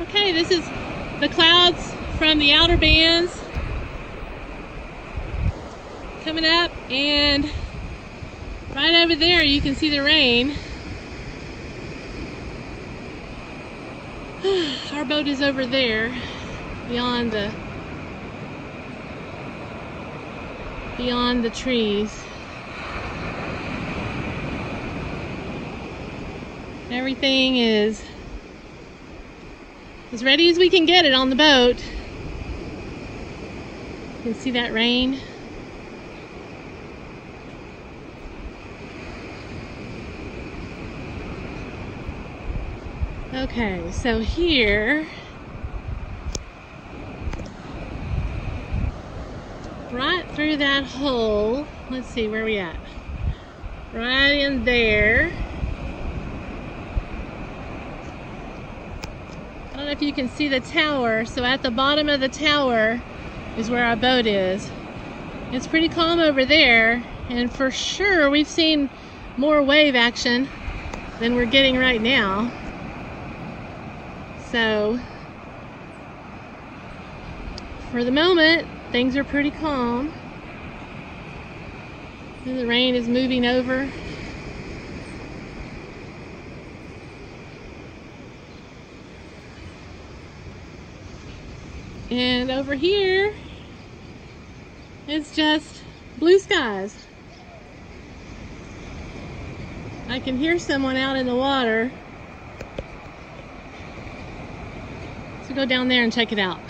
Okay, this is the clouds from the outer bands coming up and right over there you can see the rain. Our boat is over there beyond the beyond the trees. Everything is as ready as we can get it on the boat. You can see that rain. Okay, so here, right through that hole, let's see, where we at? Right in there. I don't know if you can see the tower, so at the bottom of the tower is where our boat is. It's pretty calm over there, and for sure we've seen more wave action than we're getting right now. So, for the moment, things are pretty calm. And the rain is moving over. And over here, it's just blue skies. I can hear someone out in the water. So go down there and check it out.